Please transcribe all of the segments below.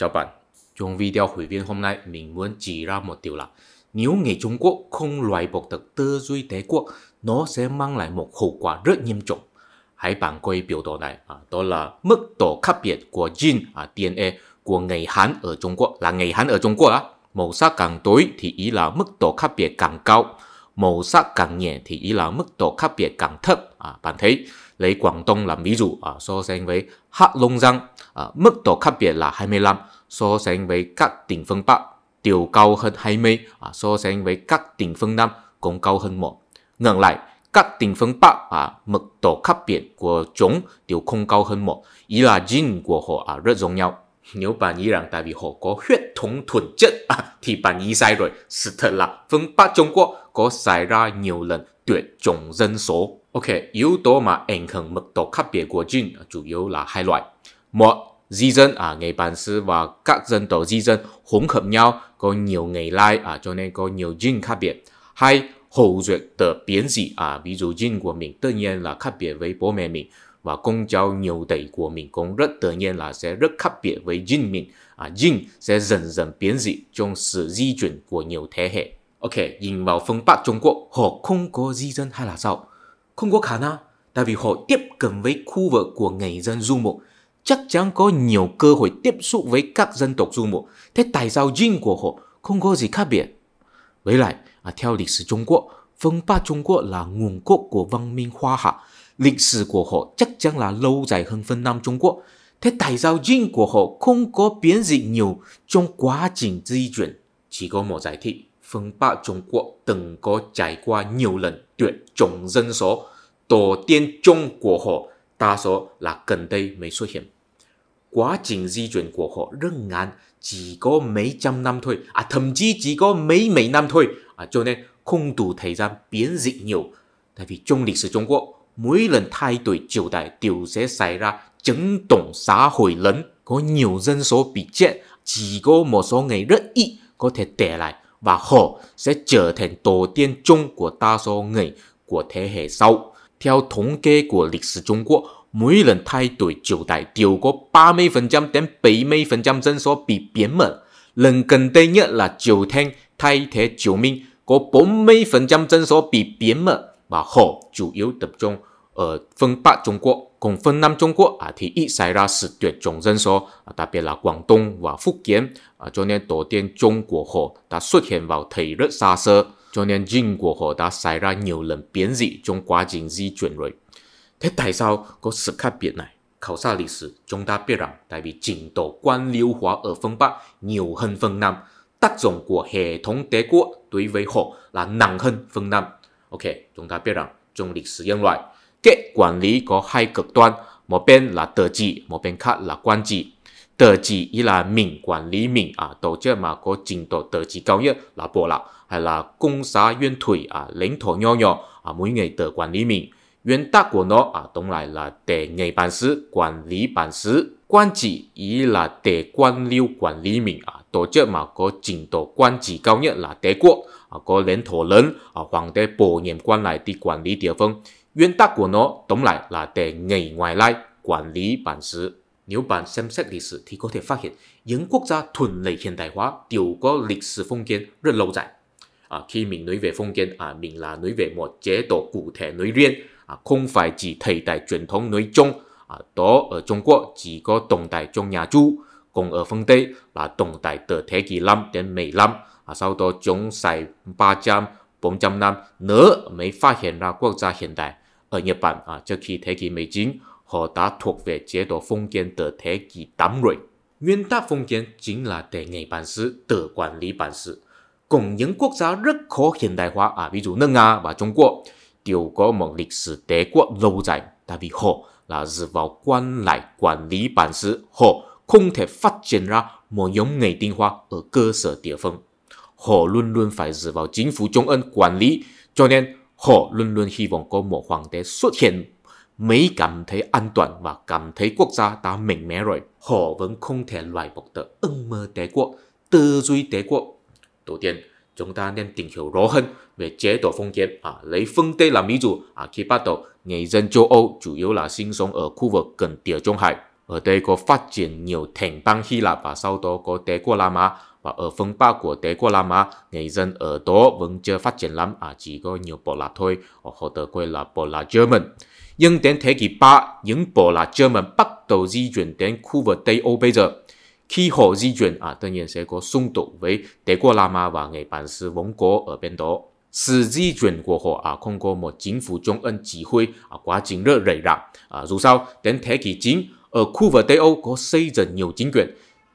Chào bạn, trong video hội viên hôm nay mình muốn chỉ ra một điều là nếu người Trung Quốc không loại bỏ được tư duy đế quốc, nó sẽ mang lại một hậu quả rất nghiêm trọng. Hãy bạn coi biểu đồ này, à, đó là mức độ khác biệt của gene à, DNA của người Hán ở Trung Quốc là người Hán ở Trung Quốc á. Màu sắc càng tối thì ý là mức độ khác biệt càng cao, màu sắc càng nhẹ thì ý là mức độ khác biệt càng thấp. À, bạn thấy lấy Quảng Đông làm ví dụ à, so sánh với Hạ Long Giang à, mức độ khác biệt là 25 so sánh với các tỉnh phương Bắc đều cao hơn 20 à, so sánh với các tỉnh phương Nam cũng cao hơn một. Ngược lại, các tỉnh phương Bắc à, mức độ khác biệt của chúng đều không cao hơn một. Ý là gene của họ à, rất giống nhau. Nếu bạn nghĩ rằng tại vì họ có huyết thống thuần chất à, thì bạn nghĩ sai rồi. Sự thật là phương Bắc Trung Quốc có xảy ra nhiều lần tuyệt chủng dân số. Ok, yếu tố mà ảnh hưởng mức độ khác biệt của gen chủ yếu là hai loại. Một di dân à người bản xứ và các dân tộc di dân hỗn hợp nhau có nhiều ngày lai à cho nên có nhiều gen khác biệt. Hai hậu duệ tờ biến dị à ví dụ gen của mình tự nhiên là khác biệt với bố mẹ mình và con cháu nhiều đời của mình cũng rất tự nhiên là sẽ rất khác biệt với gen mình à gen sẽ dần dần biến dị trong sự di chuyển của nhiều thế hệ. Ok, nhìn vào phương Bắc Trung Quốc, họ không có di dân hay là sao? Không có khả năng, tại vì họ tiếp cận với khu vực của người dân du mục, chắc chắn có nhiều cơ hội tiếp xúc với các dân tộc du mục. Thế tại sao dinh của họ không có gì khác biệt? Với lại, à, theo lịch sử Trung Quốc, phương Bắc Trung Quốc là nguồn gốc của văn minh Hoa Hạ. Lịch sử của họ chắc chắn là lâu dài hơn phương Nam Trung Quốc. Thế tại sao dinh của họ không có biến dị nhiều trong quá trình di chuyển? Chỉ có một giải thích, phương Bắc Trung Quốc từng có trải qua nhiều lần tuyệt chủng dân số, tổ tiên trung của họ đa số là gần đây mới xuất hiện. Quá trình di chuyển của họ rất ngắn, chỉ có mấy trăm năm thôi, à thậm chí chỉ có mấy mấy năm thôi, à, cho nên không đủ thời gian biến dị nhiều. Tại vì trong lịch sử Trung Quốc, mỗi lần thay đổi triều đại đều sẽ xảy ra chấn động xã hội lớn, có nhiều dân số bị chết, chỉ có một số người rất ít có thể để lại và họ sẽ trở thành tổ tiên chung của đa số người của thế hệ sau. Theo thống kê của lịch sử Trung Quốc, mỗi lần thay đổi triều đại đều có 30% đến 70% dân số bị biến mất. Lần gần đây nhất là Triều Thanh thay thế Triều Minh có 40% dân số bị biến mất và họ chủ yếu tập trung ở phương Bắc Trung Quốc cùng phương Nam Trung Quốc à, thì ít xảy ra sự tuyệt chủng dân số, à, đặc biệt là Quảng Đông và Phúc Kiến, à, cho nên tổ tiên trung của họ đã xuất hiện vào thời rất xa xưa cho nên gene của họ đã xảy ra nhiều lần biến dị trong quá trình di chuyển rồi. Thế tại sao có sự khác biệt này? Khảo sát lịch sử, chúng ta biết rằng tại vì trình độ quan liêu hóa ở phương Bắc nhiều hơn phương Nam, tác dụng của hệ thống đế quốc đối với họ là nặng hơn phương Nam. Ok, chúng ta biết rằng trong lịch sử nhân loại, kết quản lý có hai cực đoan, một bên là tự trị, một bên khác là quan trị. Tự trị ý là mình quản lý mình à, tổ chức mà có trình độ tự trị cao nhất là bộ lạc hay là công xã nguyên thủy à, lãnh thổ nhỏ nhỏ à, mỗi người tự quản lý mình. Nguyên tắc của nó à, tổng lại là để người bản xứ quản lý bản xứ. Quan trị ý là để quan liêu quản lý mình à, tổ chức mà có trình độ quan trị cao nhất là đế quốc à, có lãnh thổ lớn à, hoàng đế bổ nhiệm quan lại đi quản lý địa phương. Nguyên tắc của nó tóm lại là để người ngoài lai quản lý bản xứ. Nếu bạn xem xét lịch sử thì có thể phát hiện những quốc gia thuần lấy hiện đại hóa đều có lịch sử phong kiến rất lâu dài. À, khi mình nói về phong kiến, à, mình là nói về một chế độ cụ thể nói riêng, à, không phải chỉ thời đại truyền thống nói chung. À, đó ở Trung Quốc chỉ có tồn tại trong nhà Chu, còn ở phương Tây là tồn tại từ thế kỷ 5 đến 15. À, sau đó chúng xài 300, 400 năm nữa mới phát hiện ra quốc gia hiện đại. Ở Nhật Bản, à, trước khi thế kỷ 19, họ đã thuộc về chế độ phong kiến từ thế kỷ 80. Nguyên tắc phong kiến chính là để người bản xứ tự quản lý bản xứ. Cùng những quốc gia rất khó hiện đại hóa, à, ví dụ nước Nga và Trung Quốc, đều có một lịch sử đế quốc lâu dài, tại vì họ là dựa vào quan lại quản lý bản xứ, họ không thể phát triển ra một nhóm người tinh hoa ở cơ sở địa phương. Họ luôn luôn phải dựa vào chính phủ Trung ân quản lý, cho nên họ luôn luôn hy vọng có một hoàng đế xuất hiện mới cảm thấy an toàn và cảm thấy quốc gia đã mạnh mẽ rồi. Họ vẫn không thể loại bỏ được ước mơ đế quốc, tư duy đế quốc. Đầu tiên, chúng ta nên tìm hiểu rõ hơn về chế độ phong kiến. À, lấy phương Tây làm ví dụ, à, khi bắt đầu, người dân châu Âu chủ yếu là sinh sống ở khu vực gần địa Trung Hải. ở đây có phát triển nhiều thành bang Hy Lạp và sau đó có đế quốc La Mã và ở phương Bắc của đế quốc La Mã, người dân ở đó vẫn chưa phát triển lắm, à, chỉ có nhiều bộ lạc thôi, họ được gọi là bộ lạc German. Nhưng đến thế kỷ 3, những bộ lạc German bắt đầu di chuyển đến khu vực Tây Âu bây giờ. Khi họ di chuyển, à, tất nhiên sẽ có xung đột với đế quốc La Mã và người bản xứ Vương quốc ở bên đó. Sự di chuyển của họ à, không có một chính phủ trung ân chỉ huy à, quá trình rất rầy rạc. À, dù sao, đến thế kỷ 9, ở khu vực Tây Âu có xây dựng nhiều chính quyền.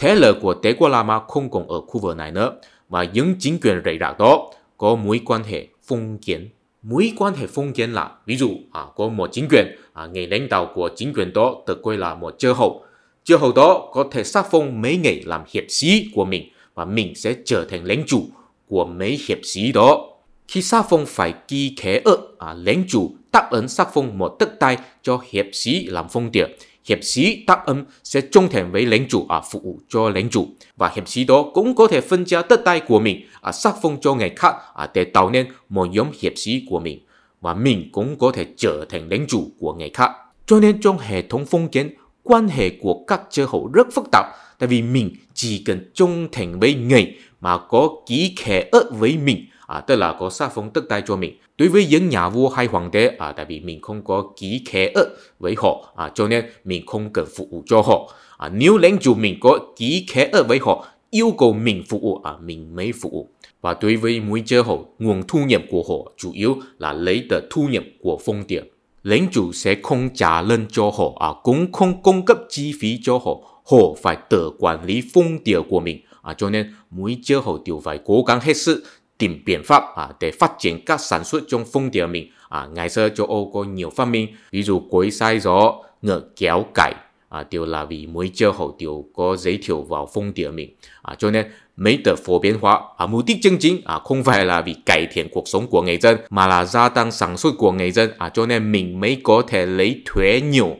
Thế lực của đế quốc La Mã không còn ở khu vực này nữa, mà những chính quyền rời rạc đó có mối quan hệ phong kiến. Mối quan hệ phong kiến là, ví dụ, à, có một chính quyền, à, người lãnh đạo của chính quyền đó được coi là một chư hầu. Chư hầu đó có thể xác phong mấy người làm hiệp sĩ của mình và mình sẽ trở thành lãnh chủ của mấy hiệp sĩ đó. Khi xác phong phải ghi khế ước, à, lãnh chủ đáp ứng xác phong một đất đai cho hiệp sĩ làm phong địa hiệp sĩ đáp ứng sẽ trung thành với lãnh chủ à, phục vụ cho lãnh chủ. Và hiệp sĩ đó cũng có thể phân chia đất đai của mình à, sắc phong cho người khác à, để tạo nên một nhóm hiệp sĩ của mình. Và mình cũng có thể trở thành lãnh chủ của người khác. Cho nên trong hệ thống phong kiến, quan hệ của các chư hầu rất phức tạp. Tại vì mình chỉ cần trung thành với người mà có ký khế ước với mình à, tức là có sắc phong đất đai cho mình. Đối với những nhà vua hay hoàng đế à, tại vì mình không có ký khế ước với họ à, cho nên mình không cần phục vụ cho họ. À, nếu lãnh chủ mình có ký khế ước với họ yêu cầu mình phục vụ à, mình mới phục vụ và đối với mỗi chế hậu nguồn thu nhập của họ chủ yếu là lấy được thu nhập của phong địa. Lãnh chủ sẽ không trả lương cho họ à, cũng không cung cấp chi phí cho họ. Họ phải tự quản lý phong địa của mình. À, cho nên mỗi chế hậu đều phải cố gắng hết sức tìm biện pháp à, để phát triển các sản xuất trong phong địa mình. À, ngày xưa châu Âu có nhiều phát minh, ví dụ cối sai gió, ngựa kéo cải, à, đều là vì mới chưa hậu điều có giới thiệu vào phong địa mình. À, cho nên mấy tờ phổ biến hóa à, mục đích chân chính à, không phải là vì cải thiện cuộc sống của người dân mà là gia tăng sản xuất của người dân à, cho nên mình mới có thể lấy thuế nhiều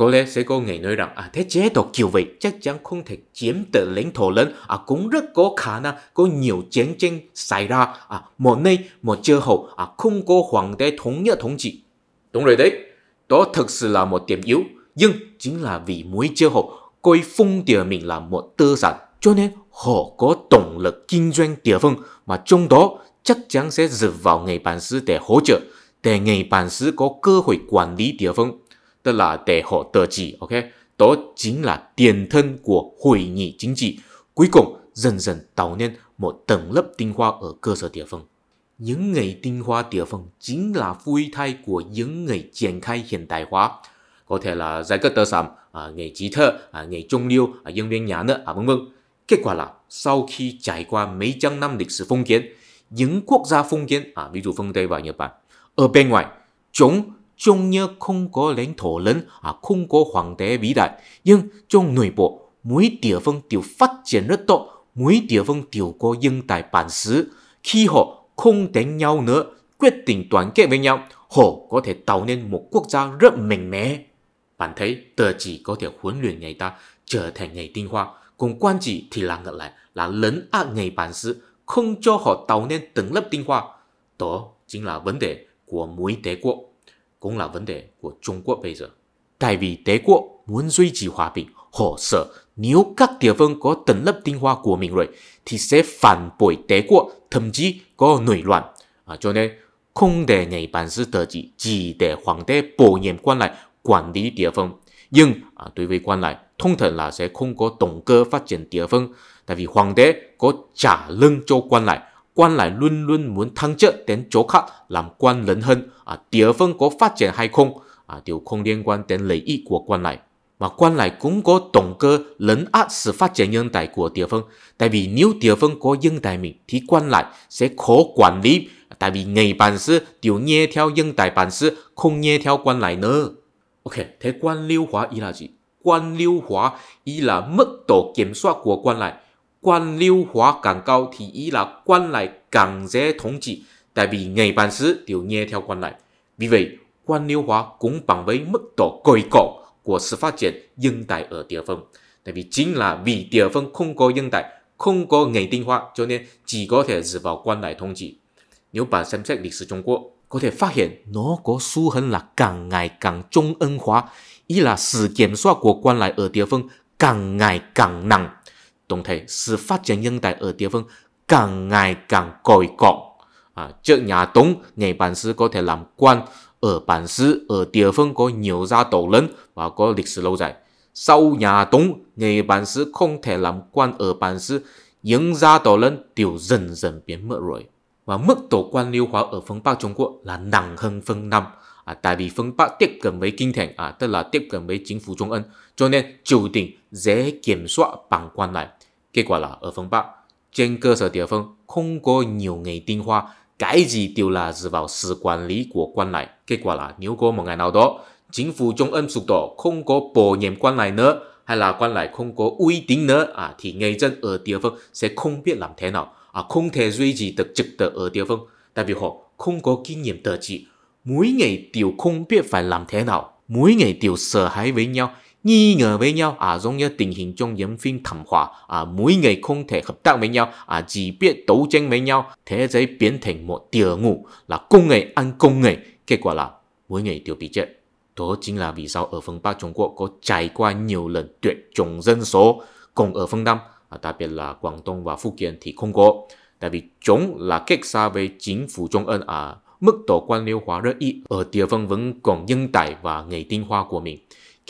có lẽ sẽ có người nói rằng à, thế chế độ kiểu vị chắc chắn không thể chiếm được lãnh thổ lớn, à, cũng rất có khả năng có nhiều chiến tranh xảy ra. À, một nơi, một chư hầu à, không có hoàng đế thống nhất thống trị. Đúng rồi đấy, đó thực sự là một điểm yếu. Nhưng chính là vì mỗi chư hầu coi phong địa mình là một tư sản, cho nên họ có động lực kinh doanh địa phương mà trong đó chắc chắn sẽ dựa vào ngày bản xứ để hỗ trợ, để ngày bản xứ có cơ hội quản lý địa phương tức là để họ tự trị, ok? Đó chính là tiền thân của hội nghị chính trị. Cuối cùng, dần dần tạo nên một tầng lớp tinh hoa ở cơ sở địa phương. Những người tinh hoa địa phương chính là phôi thai của những người triển khai hiện đại hóa. Có thể là giai cấp cơ sản, à, người trí thợ, à, người trung lưu, à, nhân viên nhà nước, à, vân vân. Kết quả là sau khi trải qua mấy trăm năm lịch sử phong kiến, những quốc gia phong kiến, à, ví dụ phương Tây và Nhật Bản, ở bên ngoài, chúng Trung như không có lãnh thổ lớn, à, không có hoàng đế vĩ đại. Nhưng trong nội bộ, mỗi địa phương đều phát triển rất tốt, mỗi địa phương đều có dân tài bản xứ. Khi họ không đánh nhau nữa, quyết định đoàn kết với nhau, họ có thể tạo nên một quốc gia rất mạnh mẽ. Bạn thấy, tờ chỉ có thể huấn luyện người ta trở thành người tinh hoa, còn quan chỉ thì là ngược lại, là lấn át người bản xứ, không cho họ tạo nên tầng lớp tinh hoa. Đó chính là vấn đề của mỗi đế quốc cũng là vấn đề của Trung Quốc bây giờ. Tại vì đế quốc muốn duy trì hòa bình, họ sợ nếu các địa phương có tầng lớp tinh hoa của mình rồi thì sẽ phản bội đế quốc, thậm chí có nổi loạn. À, cho nên không để ngày bản sư tờ chỉ, chỉ để hoàng đế bổ nhiệm quan lại quản lý địa phương. Nhưng à, đối với quan lại, thông thường là sẽ không có động cơ phát triển địa phương. Tại vì hoàng đế có trả lương cho quan lại quan lại luôn luôn muốn thăng chức đến chỗ khác làm quan lớn hơn, à, địa phương vâng có phát triển hay không à, đều không liên quan đến lợi ích của quan lại. Mà quan lại cũng có động cơ lấn át sự phát triển nhân tài của địa phương. Vâng. Tại vì nếu địa phương vâng có nhân tài mình thì quan lại sẽ khó quản lý. Tại vì ngày bản sư đều nghe theo nhân tài bản sư, không nghe theo quan lại nữa. Ok, thế quan liêu hóa ý là gì? Quan liêu hóa ý là mức độ kiểm soát của quan lại quan liêu hóa càng cao thì ý là quan lại càng dễ thống trị, tại vì ngày bản xứ đều nghe theo quan lại. Vì vậy, quan liêu hóa cũng bằng với mức độ cởi cọ của sự phát triển dân tại ở địa phương. Tại vì chính là vì địa phương không có dân tại, không có ngày tinh hoa cho nên chỉ có thể dựa vào quan lại thống trị. Nếu bạn xem xét lịch sử Trung Quốc, có thể phát hiện nó có xu hướng là càng ngày càng trung ân hóa, ý là sự kiểm soát của quan lại ở địa phương càng ngày càng nặng. Đồng thời, sự phát triển nhân tài ở địa phương càng ngày càng còi cọc. À, trước nhà Tống, người bản sư có thể làm quan ở bản xứ ở địa phương có nhiều gia tộc lớn và có lịch sử lâu dài. Sau nhà Tống, người bản xứ không thể làm quan ở bản xứ, những gia tộc lớn đều dần dần biến mất rồi. Và mức độ quan liêu hóa ở phương Bắc Trung Quốc là nặng hơn phương Nam. À, tại vì phương Bắc tiếp cận với kinh thành, à, tức là tiếp cận với chính phủ Trung ân, cho nên triều đình dễ kiểm soát bằng quan lại. Kết quả là ở phương Bắc, trên cơ sở địa phương không có nhiều nghề tinh hoa cái gì đều là dựa vào sự quản lý của quan lại. Kết quả là nếu có một ngày nào đó, chính phủ Trung ương sụp đổ không có bổ nhiệm quan lại nữa, hay là quan lại không có uy tín nữa, à, thì người dân ở địa phương sẽ không biết làm thế nào, à, không thể duy trì được trực tự ở địa phương. Tại vì họ không có kinh nghiệm tự trị, mỗi ngày đều không biết phải làm thế nào, mỗi ngày đều sợ hãi với nhau, nghi ngờ với nhau. À giống như tình hình trong những phim thảm họa. À mỗi ngày không thể hợp tác với nhau. À chỉ biết đấu tranh với nhau. Thế giới biến thành một địa ngục là công nghệ ăn công nghệ kết quả là mỗi ngày đều bị chết. Đó chính là vì sao ở phương Bắc Trung Quốc có trải qua nhiều lần tuyệt chủng dân số. Còn ở phương Nam à, đặc biệt là Quảng Đông và Phúc Kiến thì không có. Tại vì chúng là cách xa với chính phủ Trung ương à mức độ quan liêu hóa rất ít. Ở địa phương vẫn còn nhân tài và người tinh hoa của mình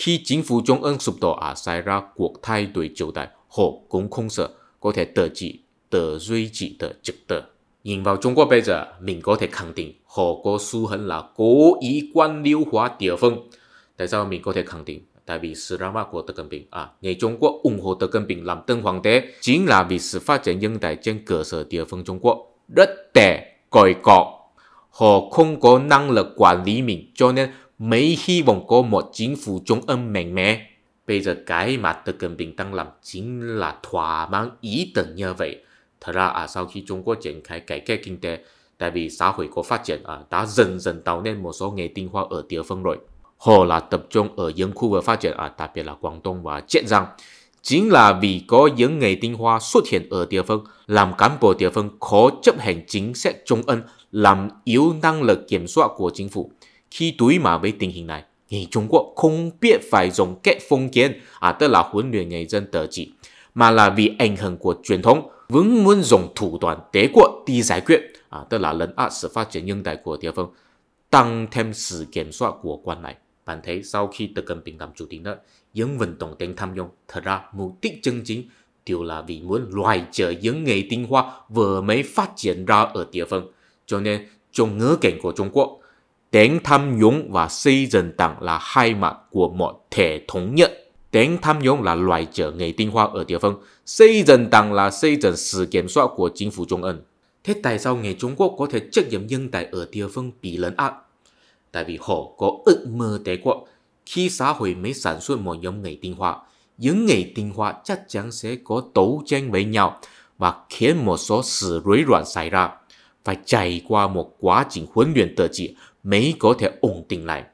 khi chính phủ Trung ương sụp đổ à xảy ra cuộc thay đổi triều đại, họ cũng không sợ có thể tự trị, tự duy trì tự trực tự. Nhìn vào Trung Quốc bây giờ, mình có thể khẳng định họ có xu hướng là cố ý quan liêu hóa địa phương. Tại sao mình có thể khẳng định? Tại vì sự ra mắt của Tập Cận Bình, à, người Trung Quốc ủng hộ Tập Cận Bình làm tân hoàng đế chính là vì sự phát triển nhân tài trên cơ sở địa phương Trung Quốc rất tệ, còi cọ. Họ không có năng lực quản lý mình, cho nên mấy hy vọng có một chính phủ trung ương mạnh mẽ. Bây giờ cái mà Tập Cận Bình đang làm chính là thỏa mãn ý tưởng như vậy. Thật ra à, sau khi Trung Quốc triển khai cải cách kinh tế, tại vì xã hội có phát triển à, đã dần dần tạo nên một số nghề tinh hoa ở địa phương rồi. Họ là tập trung ở những khu vực phát triển à, đặc biệt là Quảng Đông và Chiết Giang. Chính là vì có những nghề tinh hoa xuất hiện ở địa phương, làm cán bộ địa phương khó chấp hành chính sách trung ân, làm yếu năng lực kiểm soát của chính phủ. Khi đối mặt với tình hình này, người Trung Quốc không biết phải dùng cách phong kiến, à, tức là huấn luyện người dân tự trị, mà là vì ảnh hưởng của truyền thống, vẫn muốn dùng thủ đoạn đế quốc đi giải quyết, à, tức là lấn át sự phát triển nhân tài của địa phương, tăng thêm sự kiểm soát của quan này. Bạn thấy sau khi Tập Cận Bình làm chủ tịch đó, những vận động đến tham nhũng, thật ra mục đích chân chính đều là vì muốn loại trừ những nghề tinh hoa vừa mới phát triển ra ở địa phương. Cho nên, trong ngữ cảnh của Trung Quốc, tính tham nhũng và xây dựng đảng là hai mặt của một thể thống nhất. tính tham nhũng là loại trừ người tinh hoa ở địa phương, xây dựng đảng là xây dựng sự kiểm soát của chính phủ Trung ương. Thế tại sao người Trung Quốc có thể trách nhiệm nhân tài ở địa phương bị lấn át? Tại vì họ có ước mơ đế quốc. Khi xã hội mới sản xuất một nhóm người tinh hoa, những người tinh hoa chắc chắn sẽ có đấu tranh với nhau và khiến một số sự rối loạn xảy ra. Phải trải qua một quá trình huấn luyện tự trị mới có thể ổn định lại.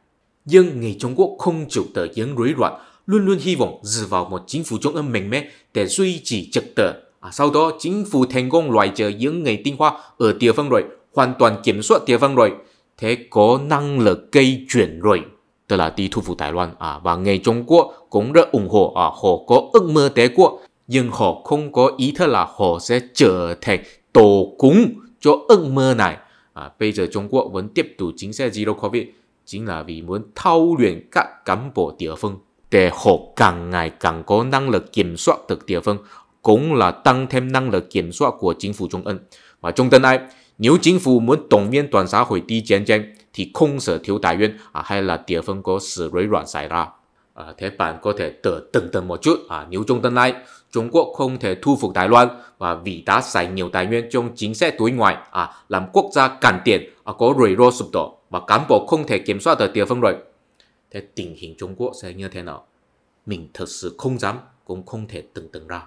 Nhưng người Trung Quốc không chịu tờ những rối loạn, luôn luôn hy vọng dựa vào một chính phủ trung ương mạnh mẽ để duy trì trật tự. À, sau đó chính phủ thành công loại trừ những người tinh hoa ở địa phương rồi, hoàn toàn kiểm soát địa phương rồi, thế có năng lực gây chuyển rồi. Tức là đi thu phục Đài Loan à, và người Trung Quốc cũng rất ủng hộ à, họ có ước mơ đế quốc nhưng họ không có ý thức là họ sẽ trở thành tổ cúng cho ước mơ này à, bây giờ Trung Quốc vẫn tiếp tục chính sách zero covid chính là vì muốn thao luyện các cán bộ địa phương để họ càng ngày càng có năng lực kiểm soát được địa phương cũng là tăng thêm năng lực kiểm soát của chính phủ Trung ương và trong tương lai nếu chính phủ muốn động viên toàn xã hội đi chiến tranh thì không sở thiếu tài nguyên à, hay là địa phương có sự rối loạn xảy ra à, thế bạn có thể tự từng từng một chút à, nếu trong tương lai Trung Quốc không thể thu phục Đài Loan và vì đã dành nhiều tài nguyên trong chính sách đối ngoại à, làm quốc gia cản tiền à, có rủi ro sụp đổ và cán bộ không thể kiểm soát được địa phương rồi. Thế tình hình Trung Quốc sẽ như thế nào? Mình thật sự không dám cũng không thể tưởng tượng ra.